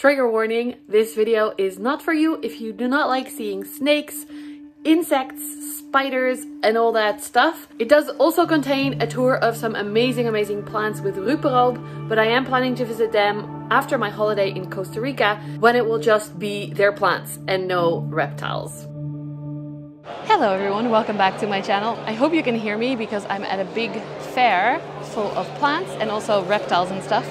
Trigger warning, this video is not for you if you do not like seeing snakes, insects, spiders and all that stuff. It does also contain a tour of some amazing, amazing plants with Ruperobe, but I am planning to visit them after my holiday in Costa Rica when it will just be their plants and no reptiles. Hello everyone, welcome back to my channel. I hope you can hear me because I'm at a big fair full of plants and also reptiles and stuff.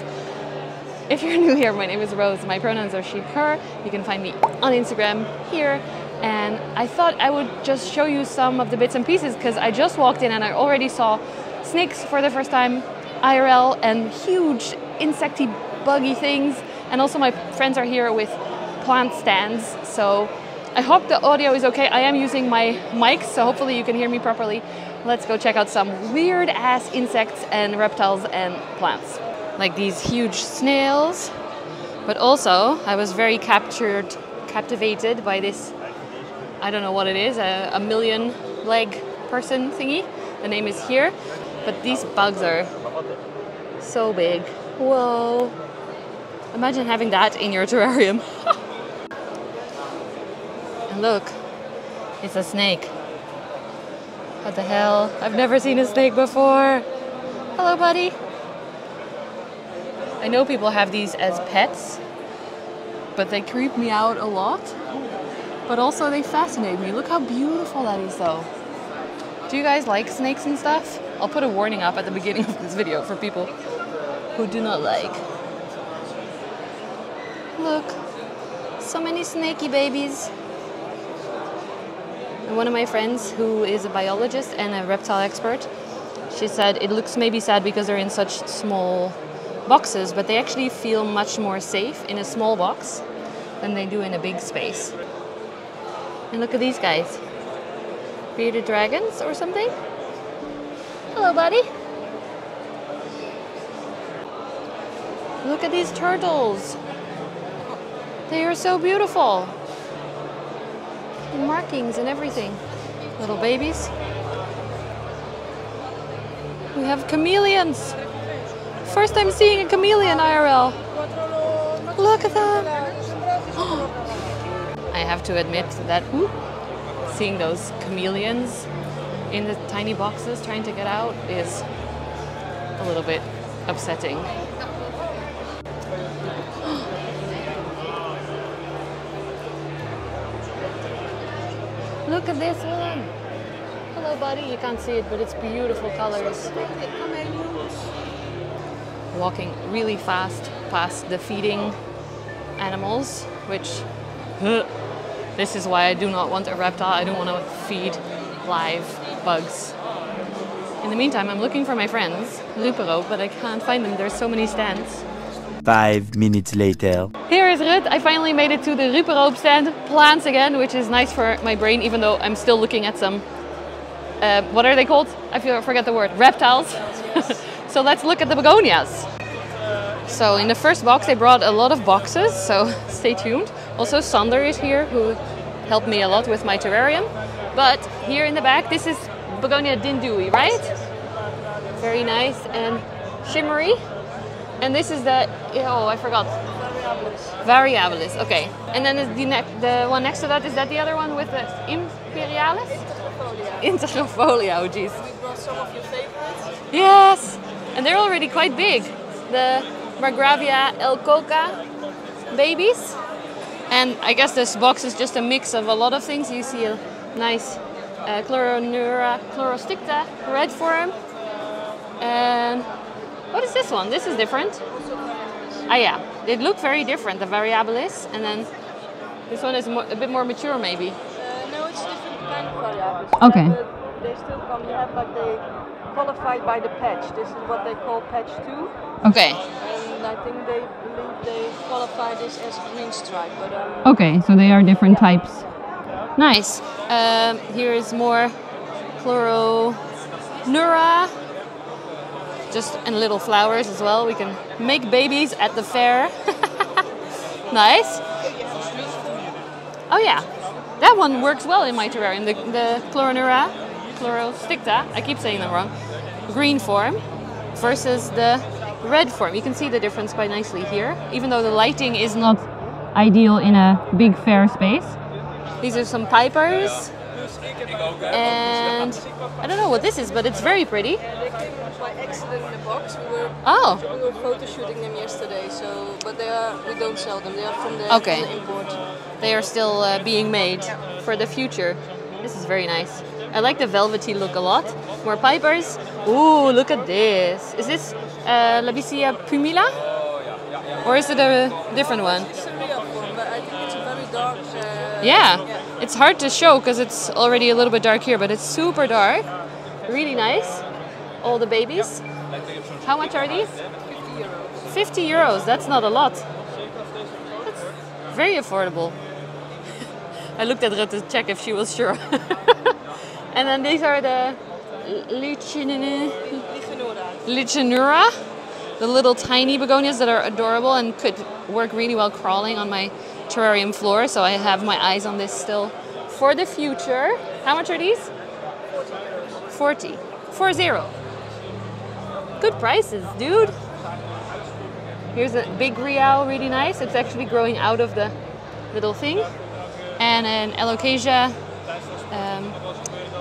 If you're new here, my name is Roos. My pronouns are she, her. You can find me on Instagram here. And I thought I would just show you some of the bits and pieces because I just walked in and I already saw snakes for the first time, IRL, and huge insecty buggy things. And also my friends are here with plant stands. So I hope the audio is okay. I am using my mic, so hopefully you can hear me properly. Let's go check out some weird ass insects and reptiles and plants like these huge snails. But also, I was very captured, captivated by this. I don't know what it is, a, a million leg person thingy. The name is here. But these bugs are so big. Whoa. Imagine having that in your terrarium. and look, it's a snake. What the hell? I've never seen a snake before. Hello, buddy. I know people have these as pets, but they creep me out a lot. But also they fascinate me. Look how beautiful that is though. Do you guys like snakes and stuff? I'll put a warning up at the beginning of this video for people who do not like. Look, so many snaky babies. And one of my friends who is a biologist and a reptile expert, she said it looks maybe sad because they're in such small boxes, but they actually feel much more safe in a small box than they do in a big space. And look at these guys. Bearded dragons or something? Hello, buddy. Look at these turtles. They are so beautiful. markings and everything. Little babies. We have chameleons. First time seeing a chameleon IRL. Look at them. I have to admit that seeing those chameleons in the tiny boxes trying to get out is a little bit upsetting. Look at this one. Hello, buddy. You can't see it, but it's beautiful colors walking really fast past the feeding animals, which this is why I do not want a reptile. I don't want to feed live bugs. In the meantime, I'm looking for my friends, Rupero, but I can't find them. There's so many stands. Five minutes later. Here is Ruth. I finally made it to the Ruperobe stand, plants again, which is nice for my brain, even though I'm still looking at some, uh, what are they called? I feel I forget the word, reptiles. So let's look at the begonias. So in the first box they brought a lot of boxes, so stay tuned. Also Sander is here who helped me a lot with my terrarium. But here in the back, this is Begonia Dindui, right? Very nice and shimmery. And this is the, oh, I forgot. Variabilis. Variabilis, okay. And then the, the one next to that, is that the other one with the Imperialis? Integrifolia. Integrifolia, oh geez. We brought some of your favorites. Yes! And they're already quite big. The Marcgravia elcoca babies. And I guess this box is just a mix of a lot of things. You see a nice uh, Chloroneura chlorosticta red form. And what is this one? This is different. Ah yeah, they look very different, the Variabilis. And then this one is a bit more mature maybe. Uh, no, it's different kind of Variabilis. Okay. they still come, you have like the qualified by the patch. This is what they call patch 2. Okay. And I think they believe they qualify this as green stripe. But, um, okay, so they are different types. Nice. Um, here is more chloro Chloroneura. Just and little flowers as well. We can make babies at the fair. nice. Oh yeah, that one works well in my terrarium. The, the Chloroneura, Chlorosticta. I keep saying them wrong green form versus the red form. You can see the difference quite nicely here. Even though the lighting is not ideal in a big fair space. These are some pipers. And I don't know what this is, but it's very pretty. They came by accident in a box. We were Oh, we were photo shooting them yesterday. So, but they are we don't sell them. They are from the, Okay. from the import. they are still uh, being made for the future. This is very nice. I like the velvety look a lot. More pipers. Ooh, look at this. Is this uh, Labisia pumila? Or is it a different one? It's a real form, but I think it's a very dark. Uh, Yeah, it's hard to show because it's already a little bit dark here, but it's super dark. Really nice. All the babies. How much are these? 50 euros. 50 euros, that's not a lot. That's very affordable. I looked at her to check if she was sure. and then these are the Lichenora, the little tiny begonias that are adorable and could work really well crawling on my terrarium floor. So I have my eyes on this still for the future. How much are these? 40. 40. Good prices, dude. Here's a big Rial, really nice. It's actually growing out of the little thing. And an Alocasia um,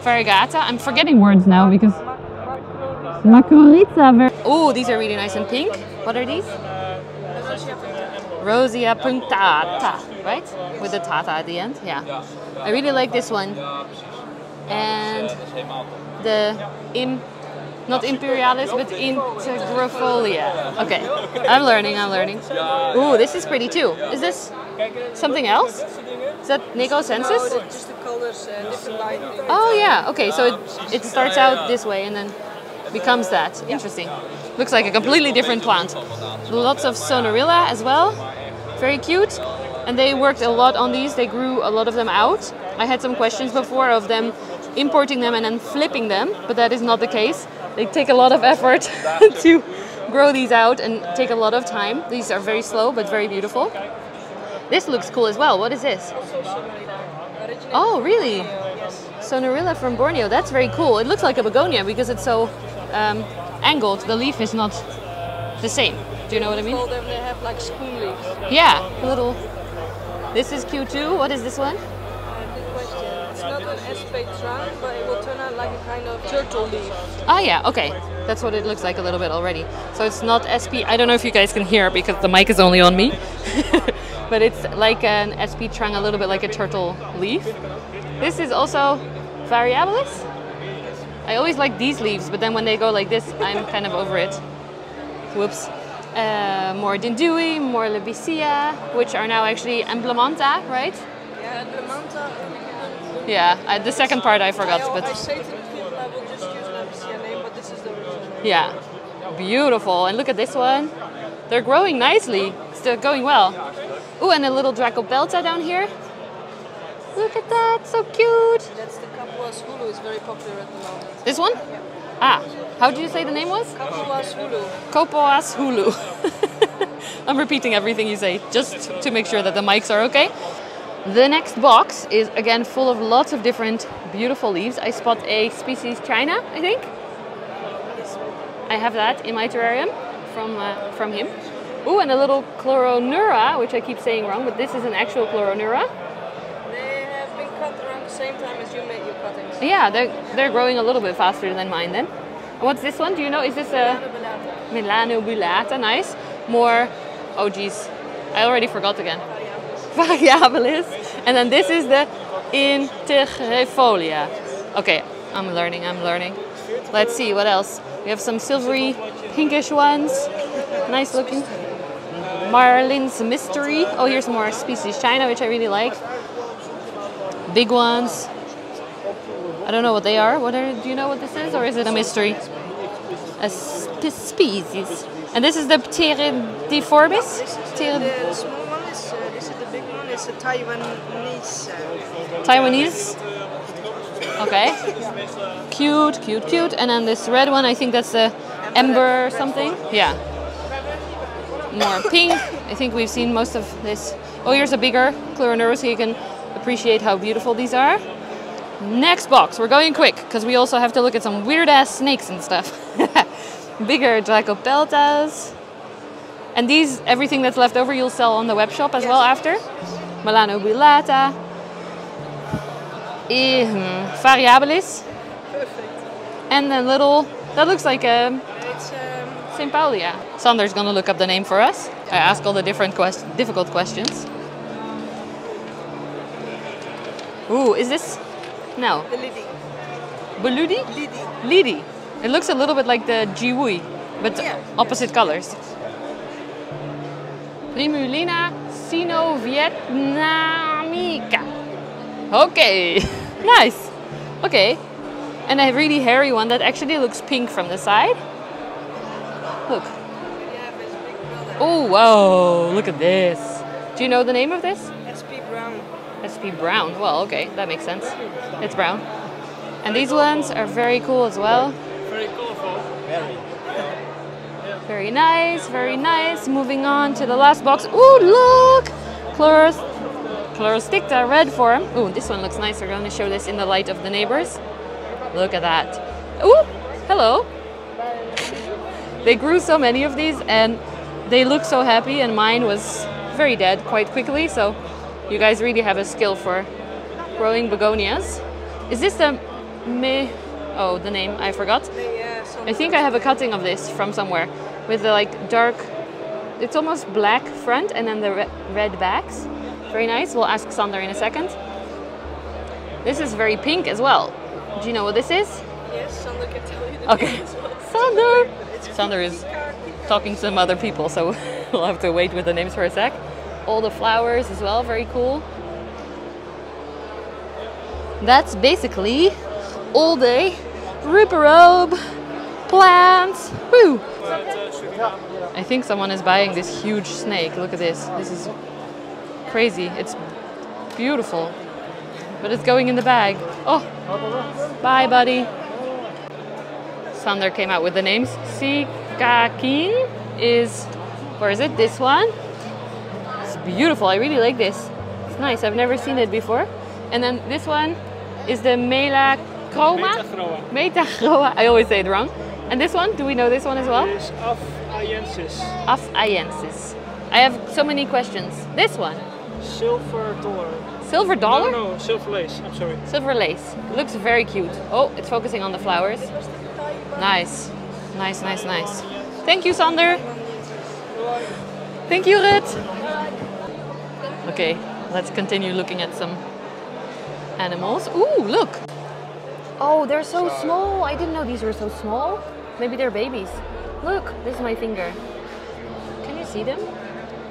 variegata. I'm forgetting words now because Macoriza. Oh, these are really nice and pink. What are these? Rosia punctata, right? With the tata at the end. Yeah. I really like this one. And the im not imperialis but integrifolia. Okay. I'm learning, I'm learning. Ooh, this is pretty too. Is this something else? Is that No, Negosensis? the- just the colors, uh, different light. Oh yeah, okay, so it, it starts out this way and then becomes that. Interesting. Looks like a completely different plant. Lots of sonerila as well. Very cute. And they worked a lot on these. They grew a lot of them out. I had some questions before of them importing them and then flipping them, but that is not the case. They take a lot of effort to grow these out and take a lot of time. These are very slow but very beautiful. This looks cool as well. What is this? Also Sonerila. Originated Oh, really? Sonerila from Borneo. That's very cool. It looks like a begonia because it's so um, angled. The leaf is not the same. Do you know what I mean? Them, they have like spoon leaves. Yeah, a little. This is cute too. What is this one? Good question. It's not an espate trunk, but it will turn out like a kind of turtle leaf. Oh yeah, okay. That's what it looks like a little bit already. So it's not SP. I don't know if you guys can hear because the mic is only on me. but it's like an SP trunk, a little bit like a turtle leaf. This is also variabilis. I always like these leaves, but then when they go like this, I'm kind of over it. Whoops. Uh, more Dindui, more Labisia, which are now actually Emblemantha, right? Yeah, the Manta. Yeah, I, the second part I forgot, I, I but say to the people I will just use name, but this is the original. yeah, beautiful. And look at this one. They're growing nicely. Still going well. Ooh, and a little Dracopelta down here. Look at that, so cute. That's the Kapuas Hulu, it's very popular at the moment. This one? Ah, how did you say the name was? Kapuas Hulu. Kopoas Hulu. I'm repeating everything you say just to make sure that the mics are okay. The next box is again full of lots of different beautiful leaves. I spot a species China, I think. I have that in my terrarium from uh, from him. Ooh, and a little Chloroneura, which I keep saying wrong, but this is an actual Chloroneura. They have been cut around the same time as you made your cuttings. Yeah, they're they're growing a little bit faster than mine then. And what's this one? Do you know? Is this a Melanobullata? Nice. More. Oh geez, I already forgot again. Variabilis. And then this is the Integrifolia. Okay, I'm learning. I'm learning. Let's see what else. We have some silvery, pinkish ones. Nice looking. Marlin's Mystery. Oh, here's more species China, which I really like. Big ones. I don't know what they are. What are? Do you know what this is, or is it a mystery? A sp- species. And this is the Pteridiformis. This is the, small one is, uh, this is the big one, it's a Taiwanese. Uh, Taiwanese. Okay. Cute, cute, cute. And then this red one, I think that's the Ember or something. Yeah. More pink. I think we've seen most of this. Oh, here's a bigger Chloroneura so you can appreciate how beautiful these are. Next box. We're going quick because we also have to look at some weird ass snakes and stuff. bigger Dracopeltas. And these, everything that's left over, you'll sell on the web shop as well after. Melanobullata. Eh, hmm, Variabilis. Perfect. And then little, that looks like a St. Pauli, yeah. Sander's gonna look up the name for us. I ask all the different quest- difficult questions. Ooh, is this? No. the Lidi. Buludi? Lidi. Lidi. It looks a little bit like the Jiwui, but Yeah. opposite colors. Primulina Sino Vietnamica. Okay, nice. Okay, and a really hairy one that actually looks pink from the side. Look. Yeah, but it's big brother. Oh, whoa, look at this. Do you know the name of this? SP Brown. SP Brown. Well, okay, that makes sense. It's brown. And these ones are very cool as well. Very colorful. Very Very nice, very nice. Moving on to the last box. Oh, look! Chloros, Chlorosticta red form. Oh, this one looks nice. We're going to show this in the light of the neighbors. Look at that. Ooh, hello. They grew so many of these and they look so happy and mine was very dead quite quickly. So you guys really have a skill for growing begonias. Is this the me? Oh, the name I forgot. I think I have a cutting of this from somewhere with the like dark, it's almost black front and then the re- red backs. Very nice. We'll ask Sander in a second. This is very pink as well. Do you know what this is? yes, Sander can tell you the Okay. well. Sander! It's Sander is talking to some other people, so we'll have to wait with the names for a sec. All the flowers as well, very cool. That's basically all the Ruperobe plants. Woo! I think someone is buying this huge snake. Look at this. This is crazy. It's beautiful. But it's going in the bag. Oh, bye, buddy. Sander came out with the names. Sikakin is, where is it? This one. It's beautiful. I really like this. It's nice. I've never seen it before. And then this one is the Mela Chroma. Metagroa. Metagroa. I always say it wrong. And this one, do we know this one as well? Is Af Ayensis. Afayensis. I have so many questions. This one, Silver dollar. silver dollar, No, no, silver lace. I'm sorry. silver lace. Looks very cute. Oh, it's focusing on the flowers. Nice, nice, nice, nice. Thank you, Sander. Thank you, Ruth. Okay, let's continue looking at some animals. Ooh, look. Oh, they're so small. I didn't know these were so small. Maybe they're babies. Look, this is my finger. Can you see them?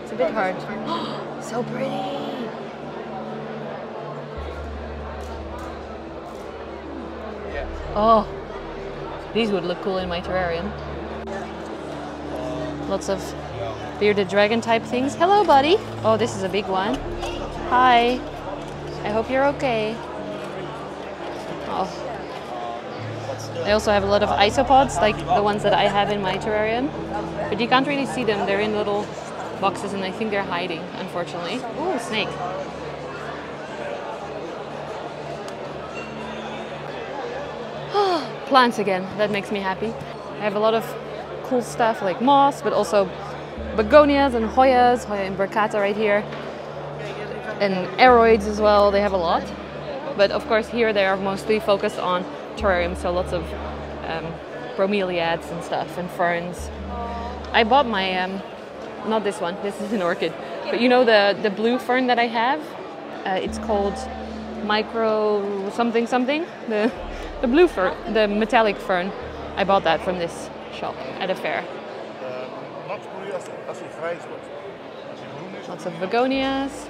It's a bit hard. so pretty. Oh, these would look cool in my terrarium. Lots of bearded dragon type things. Hello, buddy. Oh, this is a big one. Hi. I hope you're okay. Oh. I also have a lot of isopods, like the ones that I have in my terrarium. But you can't really see them. They're in little boxes and I think they're hiding, unfortunately. Ooh, snake. Plants again. That makes me happy. I have a lot of cool stuff like moss, but also begonias and hoyas, Hoya imbricata right here, and aroids as well. They have a lot. But of course, here they are mostly focused on terrariums, so lots of um, bromeliads and stuff and ferns. I bought my, um, not this one, this is an orchid, but you know the, the blue fern that I have? Uh, it's called micro something something. The, the blue fern, the metallic fern. I bought that from this shop at a fair. Lots of begonias.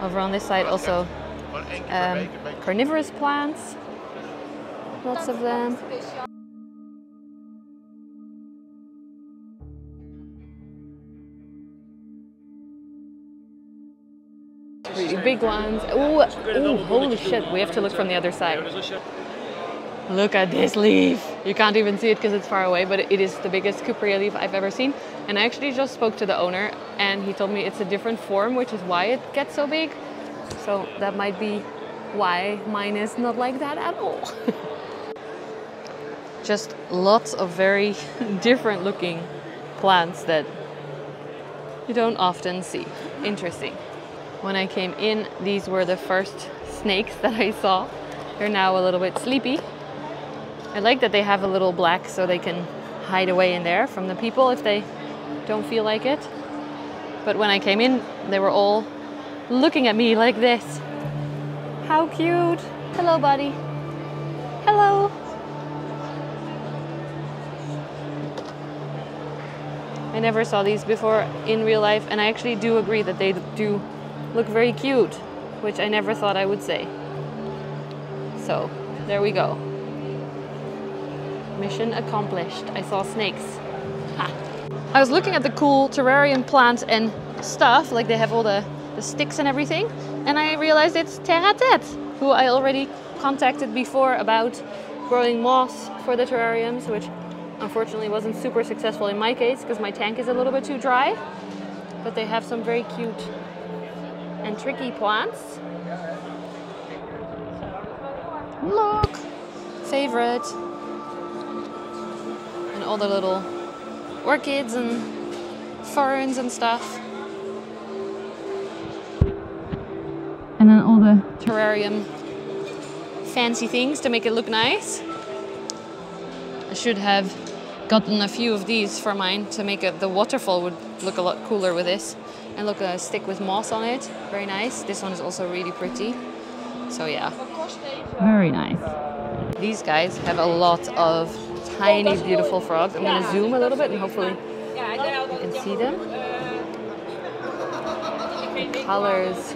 Over on this side also um, carnivorous plants. Lots of them. Big ones. Ooh, holy shit. We have to look from the other side. Look at this leaf. You can't even see it because it's far away, but it is the biggest Cupria leaf I've ever seen. And I actually just spoke to the owner and he told me it's a different form, which is why it gets so big. So that might be why mine is not like that at all. Just lots of very different looking plants that you don't often see. Interesting. When I came in, these were the first snakes that I saw. They're now a little bit sleepy. I like that they have a little black so they can hide away in there from the people if they don't feel like it. But when I came in, they were all looking at me like this. How cute. Hello, buddy. Hello. I never saw these before in real life, and I actually do agree that they do look very cute, which I never thought I would say. So, there we go. Mission accomplished. I saw snakes. Ha. I was looking at the cool terrarium plants and stuff, like they have all the, the sticks and everything, and I realized it's Terra Tete, who I already contacted before about growing moss for the terrariums, which unfortunately wasn't super successful in my case because my tank is a little bit too dry. But they have some very cute and tricky plants. Look! Favorite. And all the little orchids and ferns and stuff. And then all the terrarium fancy things to make it look nice. I should have gotten a few of these for mine to make it, the waterfall would look a lot cooler with this. And look, a stick with moss on it, very nice. This one is also really pretty. So yeah, very nice. These guys have a lot of tiny, beautiful frogs. I'm gonna zoom a little bit and hopefully you can see them. The colors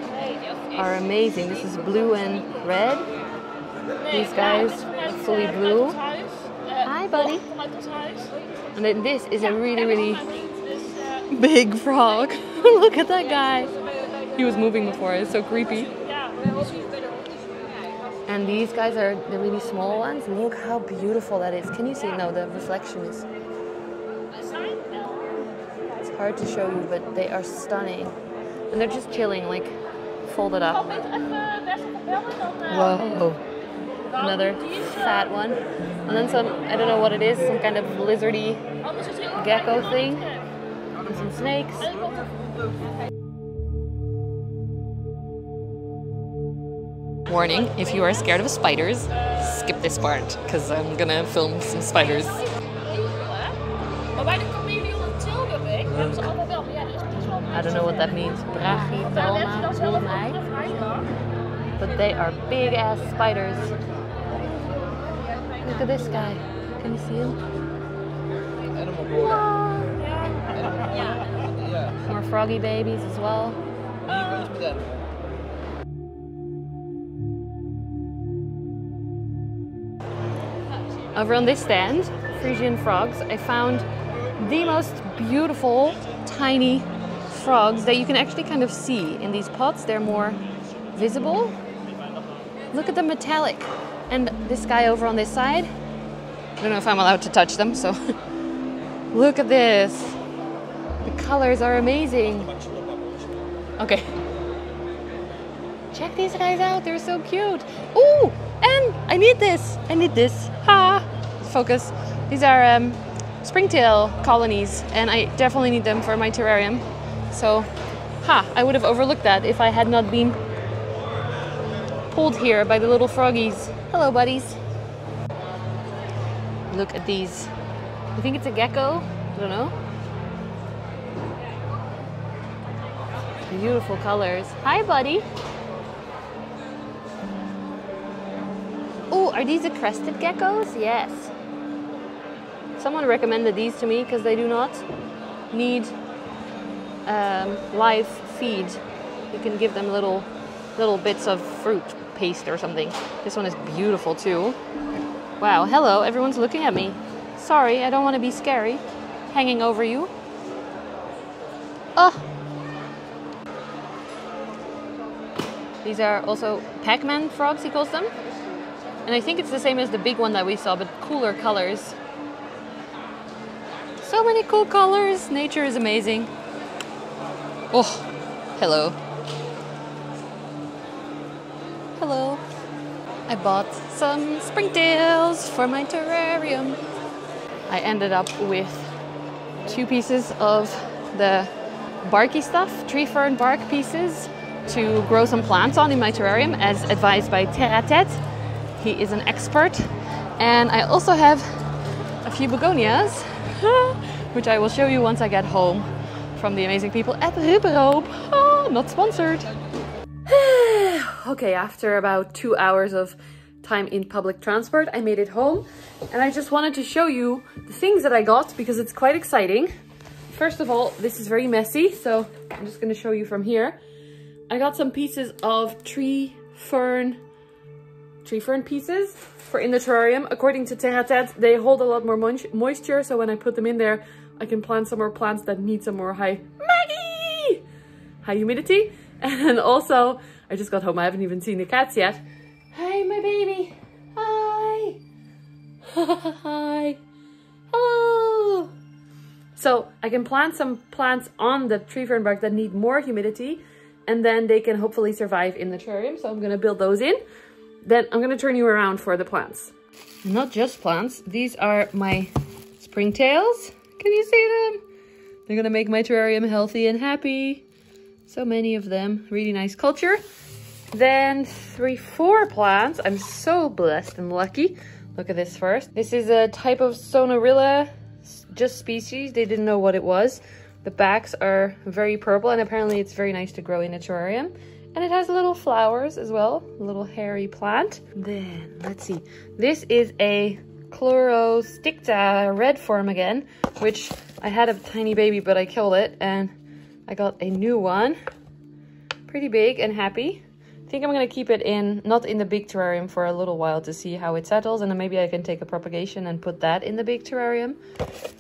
are amazing. This is blue and red. These guys are fully blue. Hi, buddy. And then this is a really, really big frog. Look at that guy. He was moving before. It's so creepy. And these guys are the really small ones. Look how beautiful that is. Can you see? No, the reflection is. It's hard to show you, but they are stunning. And they're just chilling, like folded up. Whoa. Another fat one. And then some, I don't know what it is, some kind of lizardy gecko thing. And some snakes. Warning, if you are scared of spiders, skip this part, because I'm gonna film some spiders. Maar bij de chameleon in Tilburg hebben ze allemaal wel. Maar ja, dat is best wel I don't know what that means. Brachypelma. But they are big ass spiders. Look at this guy. Can you see him? Wow. More froggy babies as well. Over on this stand, Frisian frogs, I found the most beautiful tiny frogs that you can actually kind of see in these pots. They're more visible. Look at the metallic. And this guy over on this side, I don't know if I'm allowed to touch them, so look at this. The colors are amazing. Okay. Check these guys out, they're so cute. Ooh, and I need this. I need this. Focus. These are um, springtail colonies, and I definitely need them for my terrarium. So, ha! I would have overlooked that if I had not been pulled here by the little froggies. Hello, buddies. Look at these. I think it's a gecko. I don't know. Beautiful colors. Hi, buddy. Oh, are these the crested geckos? Yes. Someone recommended these to me because they do not need um, live feed. You can give them little little bits of fruit paste or something. This one is beautiful too. Wow, hello, everyone's looking at me. Sorry, I don't want to be scary. Hanging over you. Oh. These are also Pac-Man frogs, he calls them. And I think it's the same as the big one that we saw, but cooler colors. So many cool colors. Nature is amazing. Oh, hello. Hello. I bought some springtails for my terrarium. I ended up with two pieces of the barky stuff, tree fern bark pieces, to grow some plants on in my terrarium as advised by Terra. He is an expert. And I also have a few begonias, which I will show you once I get home from the amazing people at Ruperobe. Oh, ah, not sponsored. okay, after about two hours of time in public transport, I made it home. And I just wanted to show you the things that I got because it's quite exciting. First of all, this is very messy, so I'm just going to show you from here. I got some pieces of tree fern, tree fern pieces for in the terrarium. According to Terra Tête, they hold a lot more moisture, so when I put them in there, I can plant some more plants that need some more high Maggie! High humidity. And also, I just got home. I haven't even seen the cats yet. Hi, my baby. Hi. Hi. Oh. So I can plant some plants on the tree fern bark that need more humidity and then they can hopefully survive in the terrarium. So I'm to build those in. Then I'm to turn you around for the plants. Not just plants. These are my springtails. Can you see them? They're to make my terrarium healthy and happy. So many of them. Really nice culture. Then three, four plants. I'm so blessed and lucky. Look at this first. This is a type of Sonerila, just species. They didn't know what it was. The backs are very purple and apparently it's very nice to grow in a terrarium. And it has little flowers as well, a little hairy plant. Then, let's see. This is a Chlorosticta red form again, which I had a tiny baby, but I killed it. And I got a new one. Pretty big and happy. I think I'm going to keep it in, not in the big terrarium for a little while to see how it settles. And then maybe I can take a propagation and put that in the big terrarium.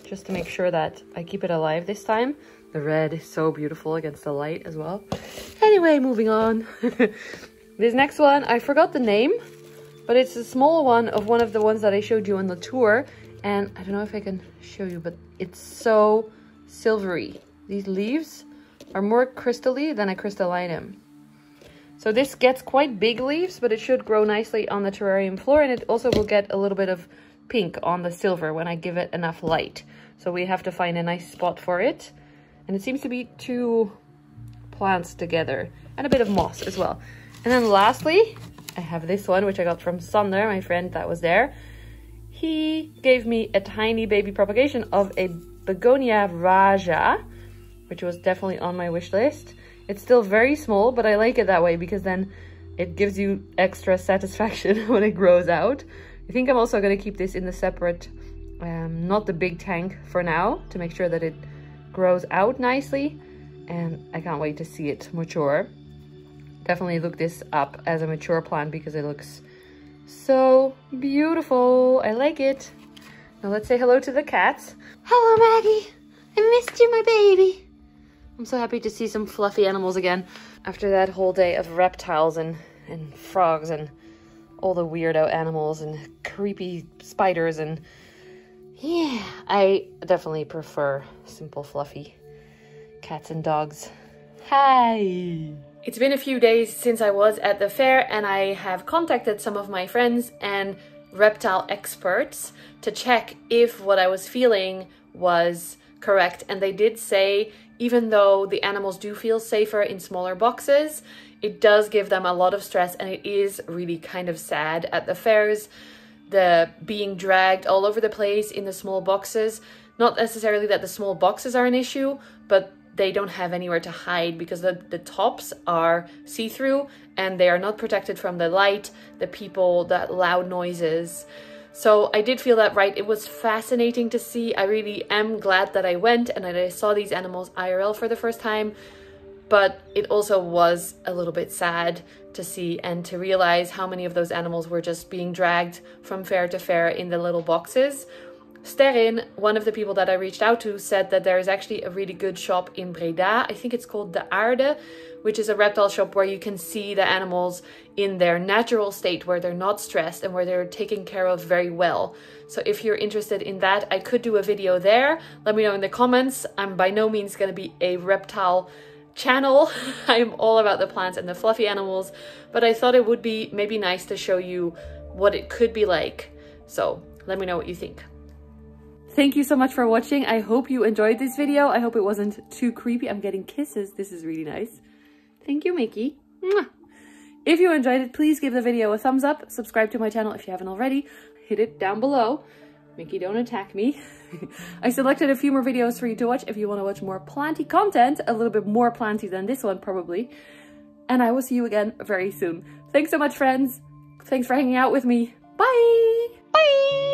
Just to make sure that I keep it alive this time. The red is so beautiful against the light as well. Anyway, moving on. this next one, I forgot the name. But it's a small one of one of the ones that I showed you on the tour. And I don't know if I can show you, but it's so silvery. These leaves are more crystally than a crystallinum. So this gets quite big leaves, but it should grow nicely on the terrarium floor. And it also will get a little bit of pink on the silver when I give it enough light. So we have to find a nice spot for it. And it seems to be two plants together and a bit of moss as well. And then lastly, I have this one, which I got from Sander, my friend that was there. He gave me a tiny baby propagation of a Begonia rajah, which was definitely on my wish list. It's still very small, but I like it that way because then it gives you extra satisfaction when it grows out. I think I'm also going to keep this in the separate, um, not the big tank for now, to make sure that it grows out nicely. And I can't wait to see it mature. Definitely look this up as a mature plant because it looks so beautiful. I like it. Now let's say hello to the cats. Hello, Maggie. I missed you, my baby. I'm so happy to see some fluffy animals again after that whole day of reptiles and, and frogs and all the weirdo animals and creepy spiders and yeah, I definitely prefer simple fluffy cats and dogs. Hi! It's been a few days since I was at the fair and I have contacted some of my friends and reptile experts to check if what I was feeling was correct and they did say even though the animals do feel safer in smaller boxes, it does give them a lot of stress and it is really kind of sad at the fairs. The being dragged all over the place in the small boxes. Not necessarily that the small boxes are an issue, but they don't have anywhere to hide because the, the tops are see-through and they are not protected from the light, the people, the loud noises. So I did feel that right. It was fascinating to see. I really am glad that I went and that I saw these animals IRL for the first time. But it also was a little bit sad to see and to realize how many of those animals were just being dragged from fair to fair in the little boxes. Sterin, one of the people that I reached out to, said that there is actually a really good shop in Breda. I think it's called De Aarde, which is a reptile shop where you can see the animals in their natural state, where they're not stressed and where they're taken care of very well. So if you're interested in that, I could do a video there. Let me know in the comments. I'm by no means going to be a reptile channel. I'm all about the plants and the fluffy animals, but I thought it would be maybe nice to show you what it could be like. So let me know what you think. Thank you so much for watching. I hope you enjoyed this video. I hope it wasn't too creepy. I'm getting kisses. This is really nice. Thank you, Mickey. Mwah. If you enjoyed it, please give the video a thumbs up. Subscribe to my channel if you haven't already. Hit it down below. Mickey, don't attack me. I selected a few more videos for you to watch if you want to watch more planty content, a little bit more planty than this one probably. And I will see you again very soon. Thanks so much, friends. Thanks for hanging out with me. Bye!